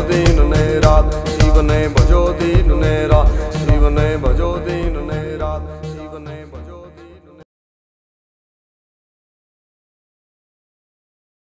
दीन नेरा शिव ने भजो दीन नेरा।